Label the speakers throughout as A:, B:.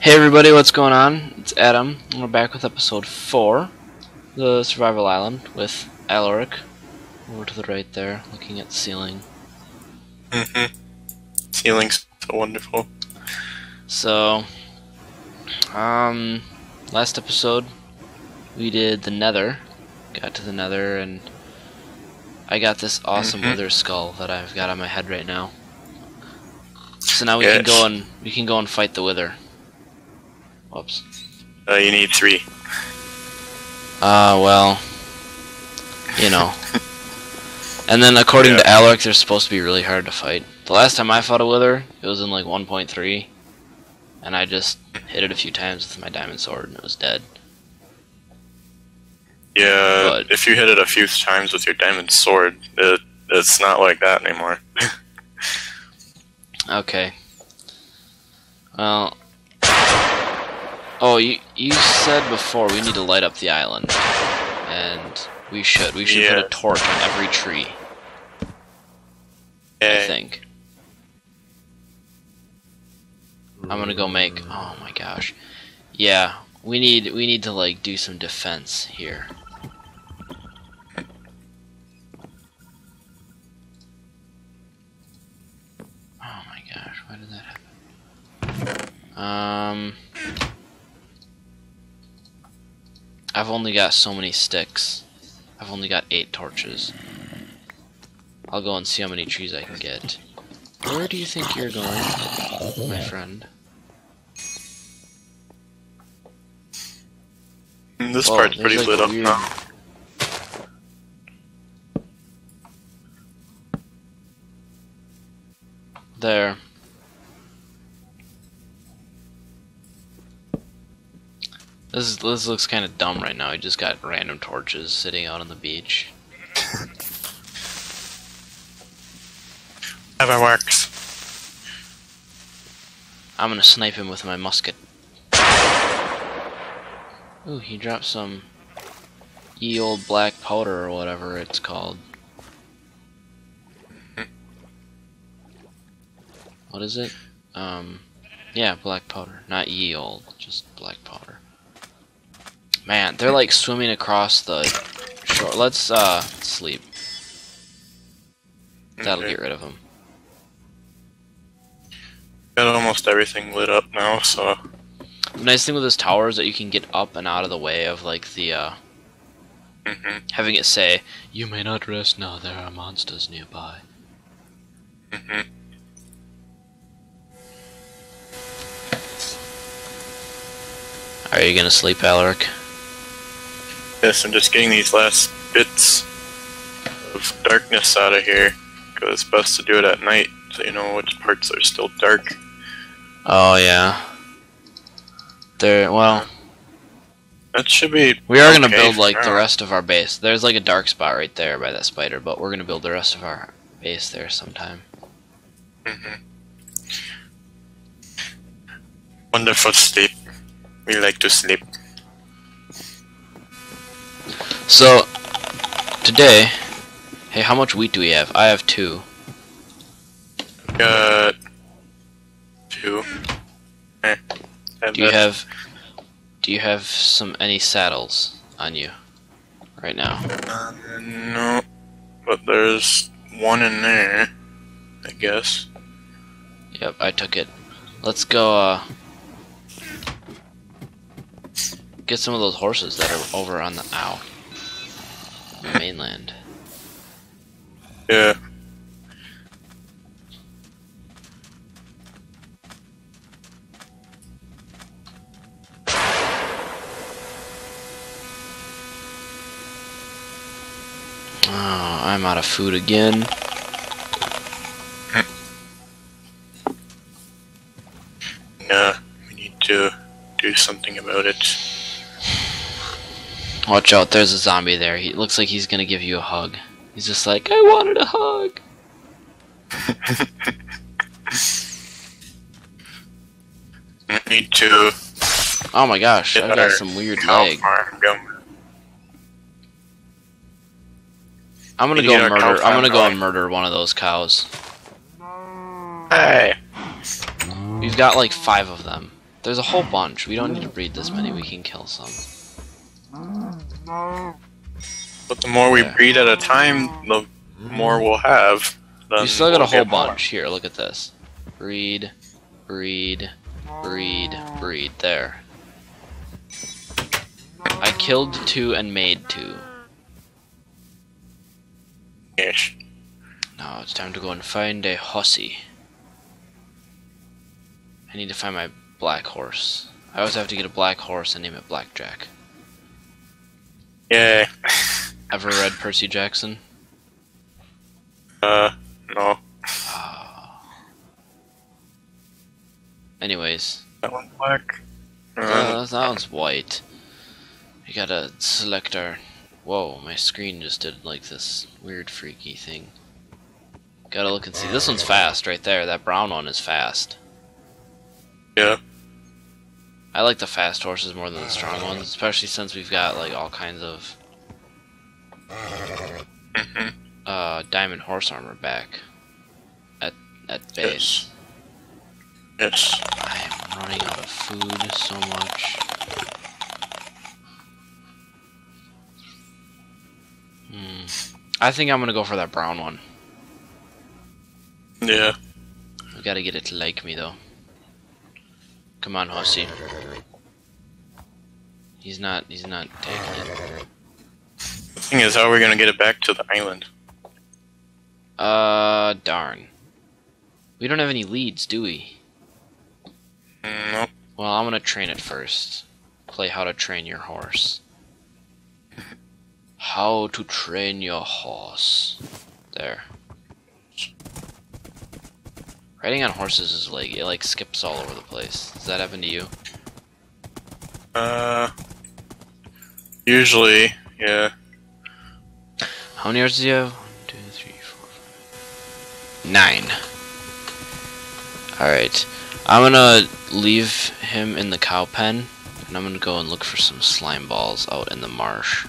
A: Hey everybody, what's going on? It's Adam. and We're back with episode 4, The Survival Island, with Alaric. Over to the right there, looking at the ceiling.
B: Mm-hmm. Ceiling's so wonderful.
A: So, um, last episode, we did the nether. Got to the nether, and I got this awesome
B: Mhm.
A: wither skull that I've got on my head right now. So now we can go and we can go and fight the wither. Whoops.
B: Uh, you need three.
A: Uh, well, you know. and then according to
B: Yeah.
A: Alaric, they're supposed to be really hard to fight. The last time I fought a wither, it was in like 1.3, and I just hit it a few times with my diamond sword, and it was dead.
B: Yeah,
A: But-
B: if you hit it a few times with your diamond sword, it, it's not like that anymore.
A: Okay. Well. Oh, you you said before we need to light up the island, and we should. We should put a torch on every tree. I think. I'm gonna go make. Oh my gosh. Yeah, we need we need to like do some defense here. Oh my gosh, why did that happen? Um, I've only got so many sticks. I've only got eight torches. I'll go and see how many trees I can get. Where do you think you're going, my friend?
B: Mm, This
A: Whoa,
B: part's pretty
A: like,
B: lit up
A: weird-
B: now.
A: There. This is, this looks kind of dumb right now. I just got random torches sitting out on the beach.
B: Never works.
A: I'm gonna snipe him with my musket. Ooh, he dropped some ye old black powder or whatever it's called. What is it? Um, yeah, black powder. Not ye old, just black powder. Man, they're like swimming across the shore. Let's, uh, sleep. That'll
B: Okay.
A: get rid of them.
B: Got almost everything lit up now, so
A: The nice thing with this tower is that you can get up and out of the way of like the uh
B: hmm
A: having it say, You may not rest now, there are monsters nearby.
B: hmm
A: Are you gonna sleep, Alaric?
B: Yes, I'm just getting these last bits of darkness out of here. Because it's best to do it at night, so you know which parts are still dark.
A: Oh yeah. There well,
B: That should be.
A: we are gonna build like the rest of our base. There's like a dark spot right there by that spider, but we're gonna build the rest of our base there sometime.
B: Mhm. Wonderful sleep. We like to sleep.
A: So today Hey, how much wheat do we have? I have two.
B: Got two. Eh,
A: Do you have do you have some any saddles on you right now?
B: Uh, no, but there's one in there. I guess.
A: Yep, I took it. Let's go, uh... Get some of those horses that are over on the... Ow. Mainland.
B: Yeah.
A: Oh, I'm out of food again.
B: Yeah. We need to do something about it.
A: Watch out, there's a zombie there. He looks like he's gonna give you a hug. He's just like, I wanted a hug!
B: We need to
A: Oh my gosh, I've got some weird leg. I'm gonna go
B: need
A: and
B: our cow
A: murder. I'm gonna go and murder one of those cows.
B: Hey.
A: We've got like five of them. There's a whole bunch. We don't need to breed this many. We can kill some.
B: But the more we
A: Yeah.
B: breed at a time, the more we'll have. Then
A: You still got a
B: we'll
A: whole
B: get more.
A: bunch. Here, look at this. Breed, breed, breed, breed. There. I killed two and made two.
B: Ish.
A: Now it's time to go and find a hussy. I need to find my black horse. I always have to get a black horse and name it Blackjack.
B: Yay.
A: Ever read Percy Jackson?
B: Uh, no.
A: Anyways,
B: That one's black. Uh,
A: that one's white. We gotta select our. Whoa, my screen just did like this weird freaky thing. Gotta look and see. This one's fast right there. That brown one is fast.
B: yeah.
A: I like the fast horses more than the strong ones, especially since we've got like all kinds of
B: hmm
A: uh, diamond horse armor back at at base.
B: Yes.
A: I am running out of food so much. Hmm. I think I'm gonna go for that brown one.
B: Yeah.
A: We gotta get it to like me though. Come on, Hussy. He's not. He's not taking it.
B: The thing is, how are we gonna get it back to the island?
A: Uh, darn. We don't have any leads, do we?
B: Mm, Nope.
A: Well, I'm gonna train it first. Play how to train your horse. How to train your horse. There. Riding on horses is like it like skips all over the place. Does that happen to you?
B: Uh. Usually, yeah.
A: How many horses do you have? One, two, three, four, five. Nine. Alright. I'm gonna leave him in the cow pen, and I'm gonna go and look for some slime balls out in the marsh.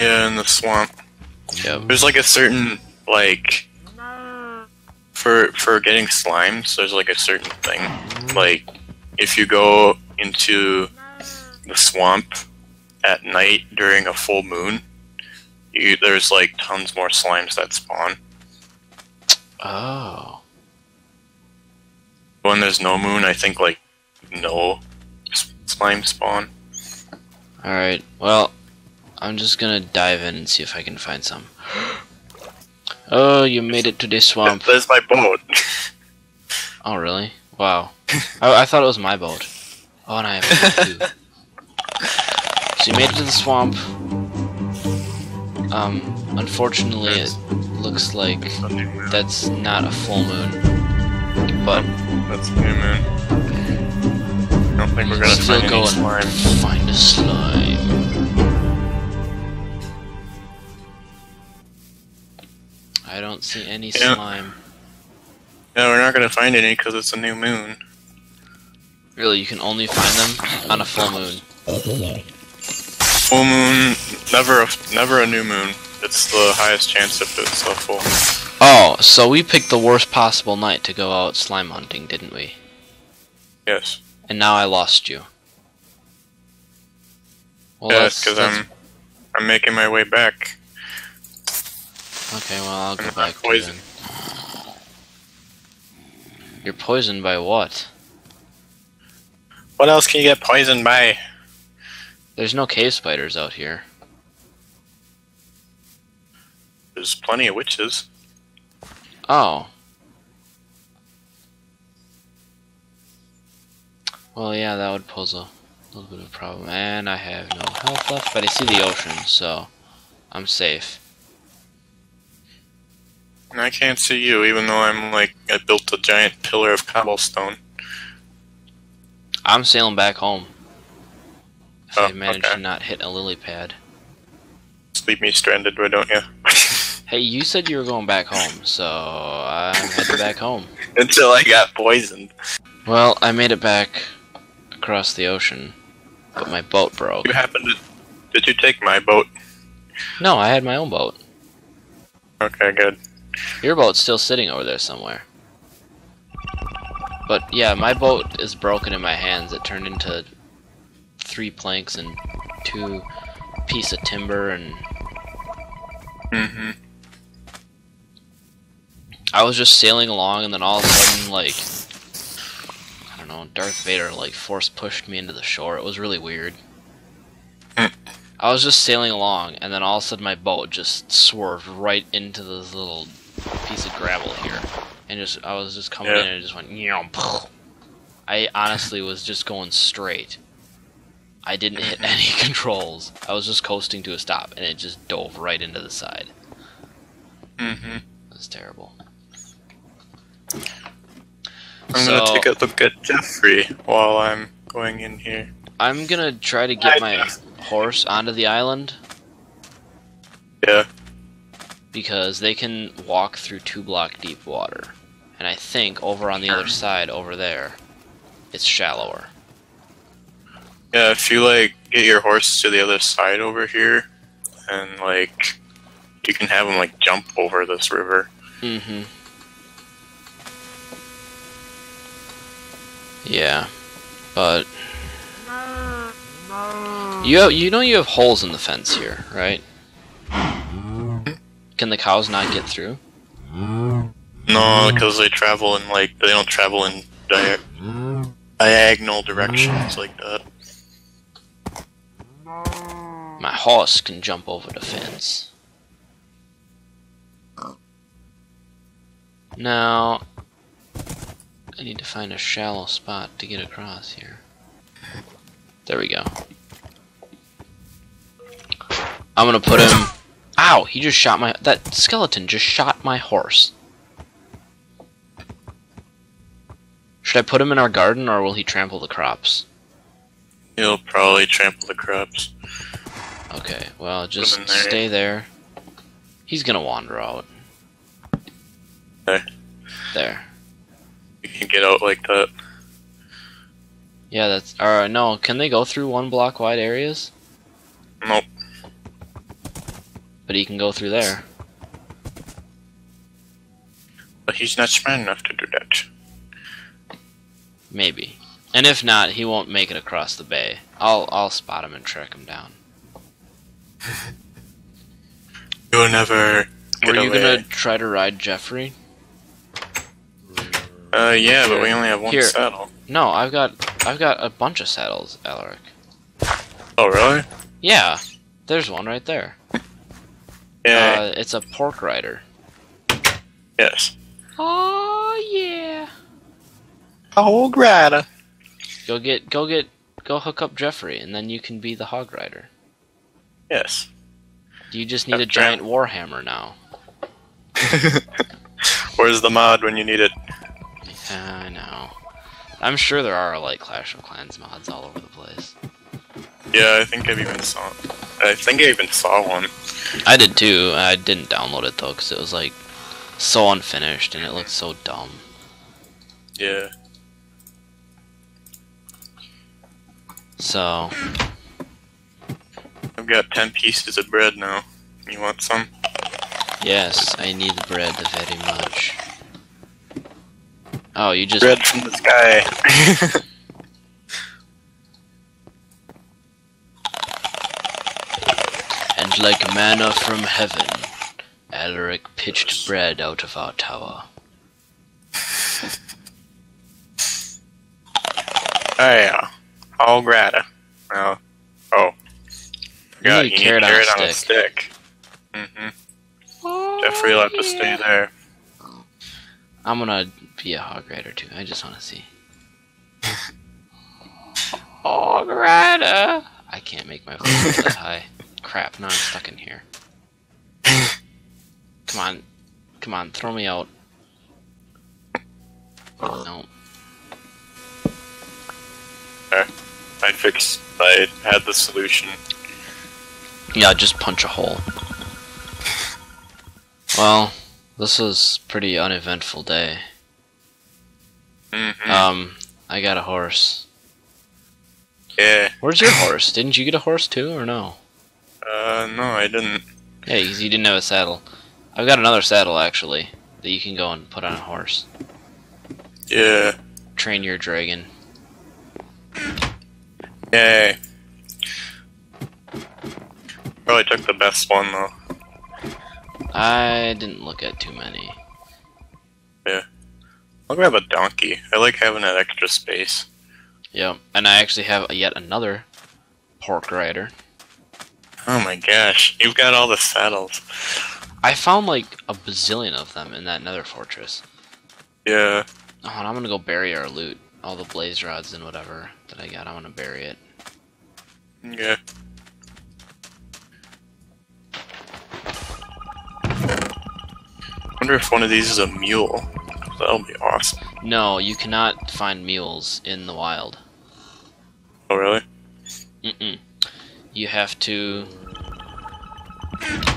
B: Yeah, in the swamp.
A: Yep.
B: There's like a certain like for for getting slimes. There's like a certain thing. Mm-hmm. Like if you go into the swamp at night during a full moon, you, there's like tons more slimes that spawn.
A: Oh.
B: When there's no moon, I think like no slime spawn.
A: Alright, well, I'm just gonna dive in and see if I can find some. Oh, you made it to the swamp.
B: There's my boat.
A: Oh, really? Wow. I, I thought it was my boat. Oh, and I have a boat too. So you made it to the swamp. Um, unfortunately, it looks like that's not a full moon. But
B: That's new moon. I don't think we're gonna
A: still
B: find
A: go and
B: slime.
A: find a slime. Don't see any
B: Yeah.
A: slime.
B: No, we're not gonna find any because it's a new moon.
A: Really, you can only find them on a full moon.
B: Full moon, never, a, never a new moon. It's the highest chance if it's a full. moon.
A: Oh, so we picked the worst possible night to go out slime hunting, didn't we?
B: Yes.
A: And now I lost you. Well,
B: yes, because I'm, I'm making my way back.
A: Okay, well, I'll go back to You're poisoned by what?
B: What else can you get poisoned by?
A: There's no cave spiders out here.
B: There's plenty of witches.
A: Oh. Well, yeah, that would pose a little bit of a problem. And I have no health left, but I see the ocean, so I'm safe.
B: And I can't see you, even though I'm like, I built a giant pillar of cobblestone.
A: I'm sailing back home. If
B: Oh,
A: I manage
B: okay.
A: to not hit a lily pad.
B: Just leave me stranded, why don't you?
A: Hey, you said you were going back home, so I'm heading back home.
B: Until I got poisoned.
A: Well, I made it back across the ocean, but my boat broke.
B: You happened to. Did you take my boat?
A: No, I had my own boat.
B: Okay, good.
A: Your boat's still sitting over there somewhere. But yeah, my boat is broken in my hands. It turned into three planks and two piece of timber and
B: Mm-hmm.
A: I was just sailing along and then all of a sudden like I don't know, Darth Vader like force pushed me into the shore. It was really weird. I was just sailing along and then all of a sudden my boat just swerved right into this little of gravel here. And just I was just coming
B: Yeah.
A: in and it just went. I honestly was just going straight. I didn't hit any controls. I was just coasting to a stop and it just dove right into the side.
B: Mm-hmm.
A: Was terrible.
B: I'm
A: So-
B: gonna take a look at Jeffrey while I'm going in here.
A: I'm gonna try to get my horse onto the island
B: Yeah.
A: Because they can walk through two block deep water. And I think over on the other side, over there, it's shallower.
B: Yeah, if you like get your horse to the other side over here, and like you can have him like jump over this river.
A: Mm-hmm. Yeah, but you have, you know you have holes in the fence here, right? Can the cows not get through?
B: No, because they travel in like they don't travel in dia- diagonal directions like that.
A: My horse can jump over the fence. Now, I need to find a shallow spot to get across here. There we go. I'm gonna put him. Ow! He just shot my. That skeleton just shot my horse. Should I put him in our garden or will he trample the crops?
B: He'll probably trample the crops.
A: Okay, well, just
B: there.
A: stay there. He's gonna wander out.
B: There.
A: There.
B: You can get out like that.
A: Yeah, that's. Or no, can they go through one block wide areas?
B: Nope.
A: But he can go through there.
B: But he's not smart enough to do that.
A: Maybe. And if not, he won't make it across the bay. I'll I'll spot him and track him down.
B: You'll never
A: Were you
B: away.
A: gonna try to ride Jeffrey?
B: Uh, yeah, but we only have one
A: Here.
B: saddle.
A: No, I've got I've got a bunch of saddles, Alaric.
B: Oh, really?
A: Yeah, there's one right there.
B: Yeah.
A: Uh, it's a pork rider.
B: yes.
A: Oh yeah.
B: A Oh, grata.
A: Go get go get go hook up Jeffrey, and then you can be the hog rider.
B: Yes.
A: Do you just need a
B: That's
A: giant warhammer now.
B: Where's the mod when you need it?
A: Yeah, I know. I'm sure there are like Clash of Clans mods all over the place.
B: Yeah, I think I've even saw. I think I even saw one.
A: I did too. I didn't download it though because it was like so unfinished and it looked so dumb.
B: Yeah.
A: So
B: I've got ten pieces of bread now. You want some?
A: yes, I need bread very much. Oh, you just
B: Bread from the sky.
A: like manna from heaven, Alaric pitched bread out of our tower.
B: oh yeah. All grata. Oh. Oh. Forgot
A: need
B: you need
A: carrot on a
B: carrot on a
A: stick.
B: stick. Mm-hmm. Jeffrey will have to stay there.
A: I'm gonna be a hog rider too. I just want to see. hog rider. I can't make my voice that high. Crap! Now I'm stuck in here. Come on, come on, throw me out. No.
B: I fixed. I had the solution.
A: Yeah, just punch a hole. Well, this was pretty uneventful day.
B: Mm-hmm.
A: Um, I got a horse.
B: yeah.
A: Where's your horse? Didn't you get a horse too, or no?
B: Uh, no, I didn't.
A: Yeah, because you didn't have a saddle. I've got another saddle actually that you can go and put on a horse.
B: Yeah.
A: train your dragon.
B: Yay. Probably took the best one though.
A: I didn't look at too many. Yeah.
B: I'll grab a donkey. I like having that extra space.
A: Yep, and I actually have yet another pork rider.
B: Oh my gosh, you've got all the saddles.
A: I found like a bazillion of them in that nether fortress.
B: Yeah.
A: Oh, and I'm gonna go bury our loot. All the blaze rods and whatever that I got, I'm gonna bury it.
B: Yeah. Wonder if one of these is a mule. That'll be awesome.
A: No, you cannot find mules in the wild.
B: Oh really?
A: Mm-mm. You have to...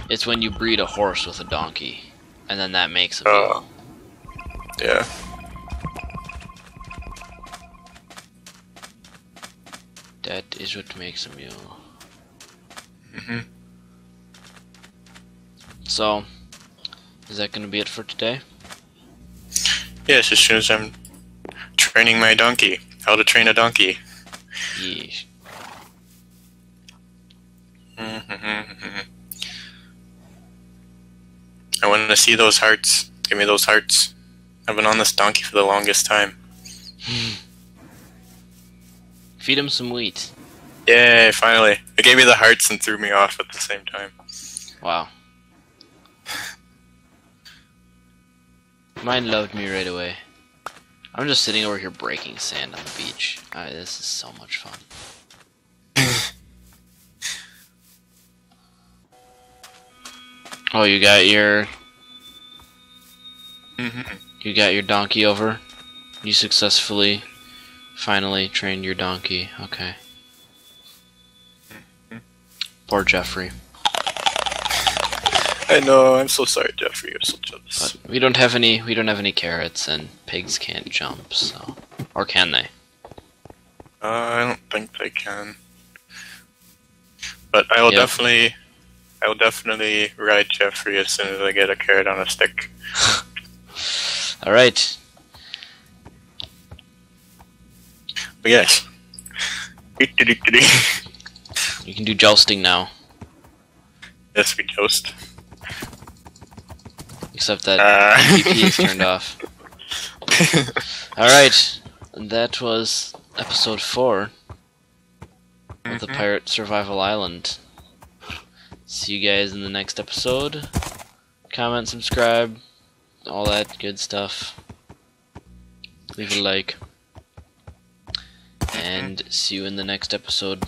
A: It's when you breed a horse with a donkey. And then that makes a mule.
B: Oh. Yeah.
A: That is what makes a mule.
B: hmm
A: So, is that gonna be it for today?
B: Yes, as soon as I'm training my donkey. How to train a donkey.
A: Yeesh.
B: Mm-hmm. I want to see those hearts. Give me those hearts. I've been on this donkey for the longest time.
A: Feed him some wheat.
B: Yay, finally. It gave me the hearts and threw me off at the same time.
A: Wow. Mine loved me right away. I'm just sitting over here breaking sand on the beach. Ah, this is so much fun. Oh, you got your
B: hmm
A: you got your donkey over. You successfully, finally trained your donkey. Okay. Poor Jeffrey.
B: I know, I'm so sorry, Jeffrey. You're so jealous.
A: But we don't have any. We don't have any carrots, and pigs can't jump. So, or can they?
B: Uh, I don't think they can. But I will
A: Yeah.
B: definitely, I will definitely ride Jeffrey as soon as I get a carrot on a stick.
A: All right.
B: But yes. yes,
A: You can do jousting now.
B: Yes, we toast.
A: Except that
B: Uh,
A: PvP is turned off. Alright. That was episode 4 of the
B: Mhm.
A: Pirate Survival Island. See you guys in the next episode. Comment, subscribe, all that good stuff. Leave a like. And see you in the next episode.